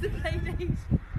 the Play Nation.